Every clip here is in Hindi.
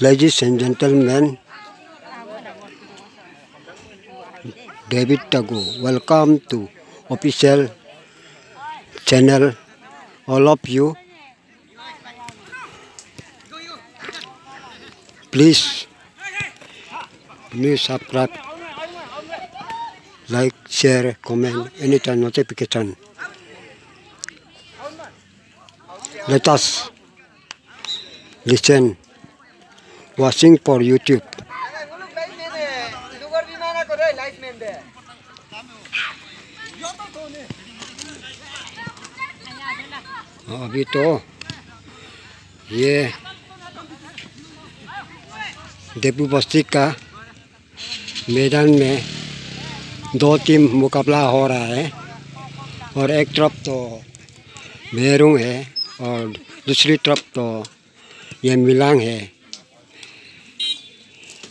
Ladies and gentlemen, David Tagu, welcome to official channel. All of you, please, please subscribe, like, share, comment, anytime notification. Let us listen, watching for YouTube. अभी तो ये देपू बस्ती का मैदान में दो टीम मुकाबला हो रहा है और एक तरफ़ तो मेहरूंग है और दूसरी तरफ़ तो ये मिलांग है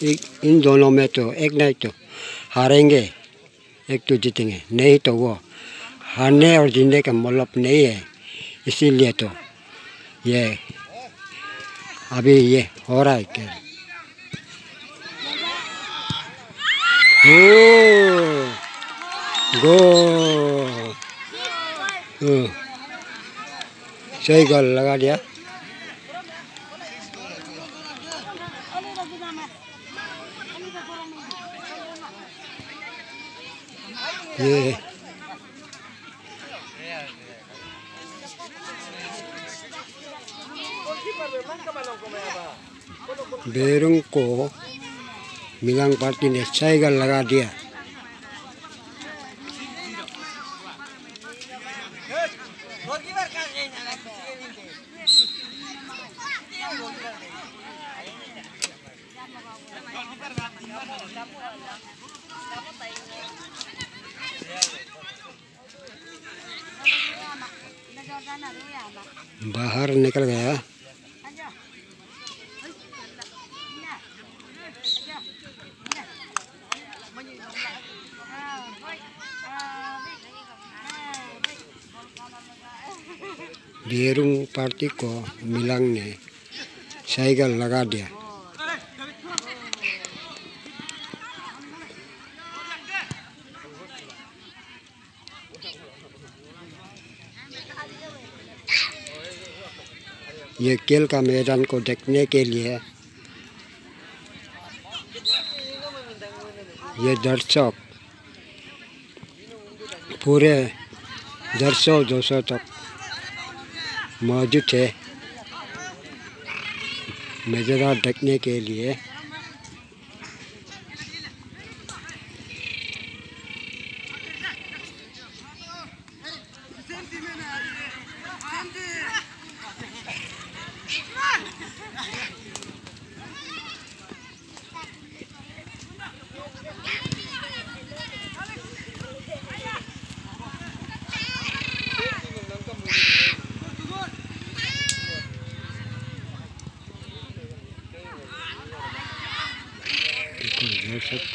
एक इन दोनों में तो एक नहीं तो हारेंगे, एक तो जीतेंगे। नहीं तो वो हारने और जीतने का मतलब नहीं है। इसीलिए तो ये अभी ये हो रहा है क्या? गो सही गल लगा दिया। ये बेरुंग को मिलांग पार्टी ने साइकिल लगा दिया बाहर निकल गया बेरुंग पार्टी को मिलांग ने साइकिल लगा दिया ये खेल का मैदान को देखने के लिए। ये दर्शक, पूरे दर्शक दो सौ तक मौजूद है नज़ारा देखने के लिए।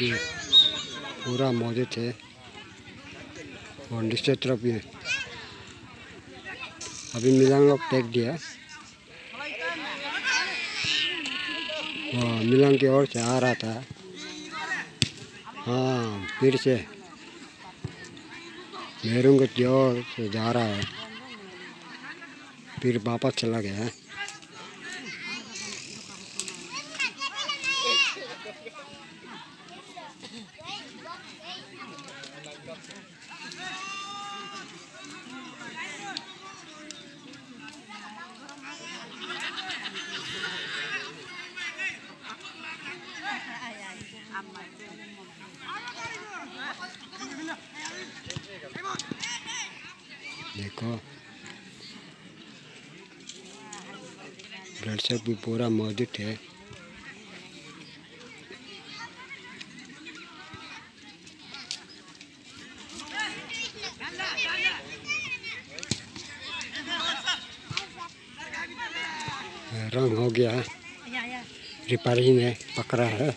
हैं। पूरा मौजूद है। और दूसरी तरफ़ ये अभी मिलान लोग फेंक दिया। हाँ मिलान की ओर से आ रहा था। हाँ फिर से। मेहरून की ओर से जा रहा है। फिर वापस चला गया है। देखो। दर्शक भी पूरा मौजूद है। रंग हो गया। रिपारी ने पकड़ा है।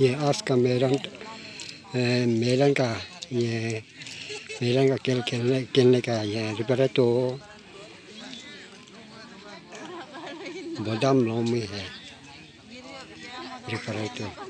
ये आज का मेलन मेलन का, ये मैदान का खेल खेलने खेलने का ये रिपरेटो। बदाम लोमी है। रिपरेटो।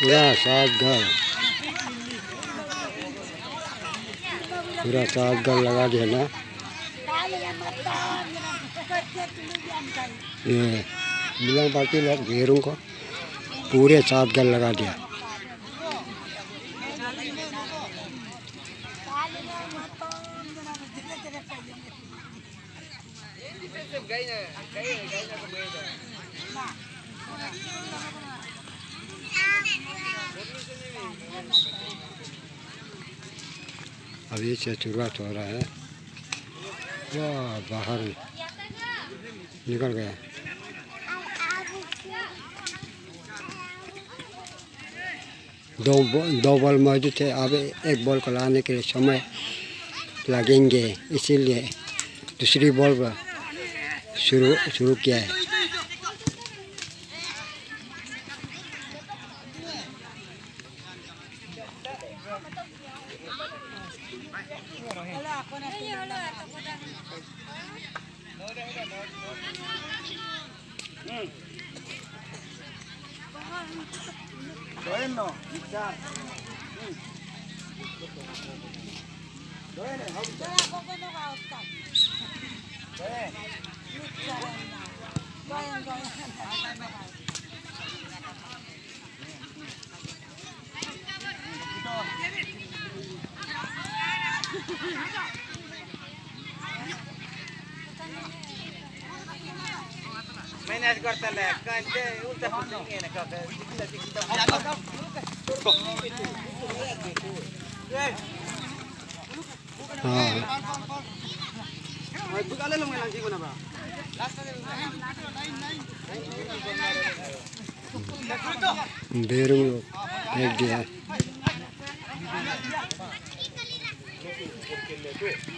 पूरा साग पूरा साग लगा दिया ना? ये बिलंग पार्टी लोग घेरों को पूरे साग लगा दिया। अभी से शुरुआत हो रहा है। वाह बाहर। निकल गया। दो दो बॉल मौजूद थे। अब एक बॉल को लाने के लिए समय लगेंगे। इसीलिए दूसरी बॉल शुरू शुरू किया है। Bueno, ya. Mm. Bueno, ahorita. Putingin ka. Dikita dikita. हाँ Bukale lang lang siguro na ba? Berung लोग फेंक दिया बेरुंग लोग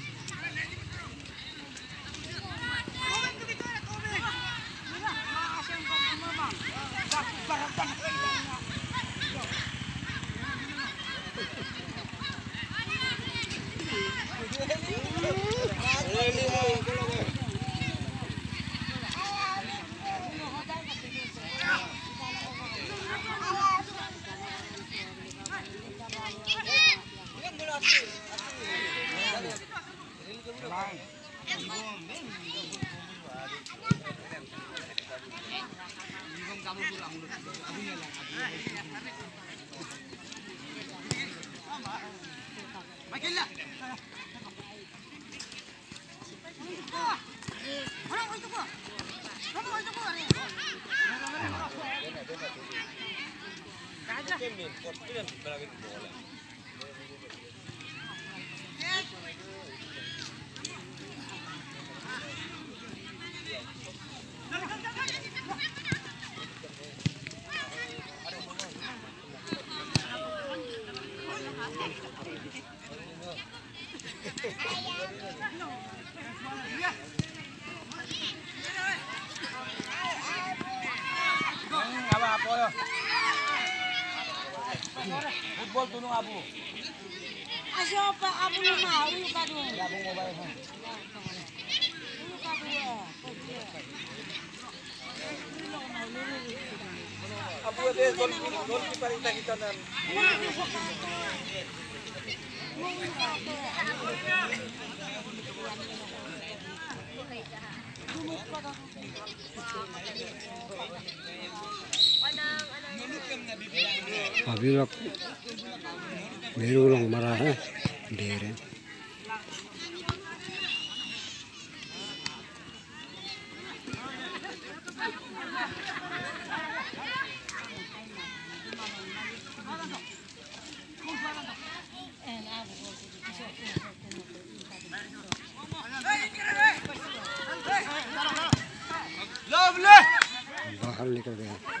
Nggak apa-apa Football tunong abu. Asyo pa abo na maulo ka doon. अभी लोग मेरू लोग मरा है ढेर है. बाहर निकल गया